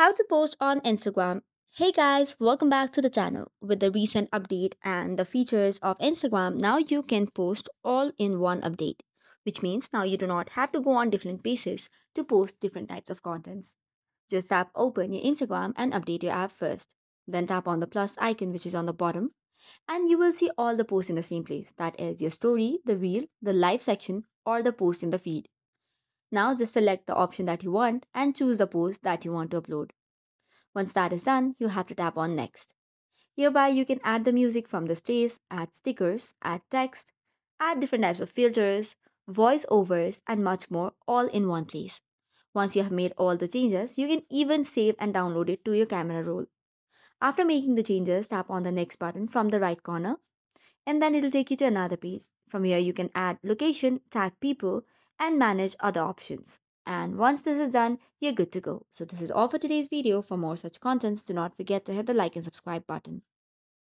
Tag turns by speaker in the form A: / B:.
A: How to post on Instagram. Hey guys, welcome back to the channel. With the recent update and the features of Instagram, now you can post all in one update, which means now you do not have to go on different paces to post different types of contents. Just tap open your Instagram and update your app first. Then tap on the plus icon which is on the bottom and you will see all the posts in the same place. That is your story, the reel, the live section or the post in the feed. Now just select the option that you want and choose the post that you want to upload. Once that is done, you have to tap on next. Hereby you can add the music from this place, add stickers, add text, add different types of filters, voiceovers and much more all in one place. Once you have made all the changes, you can even save and download it to your camera roll. After making the changes, tap on the next button from the right corner and then it'll take you to another page. From here you can add location, tag people and manage other options. And once this is done, you're good to go. So this is all for today's video. For more such contents, do not forget to hit the like and subscribe button.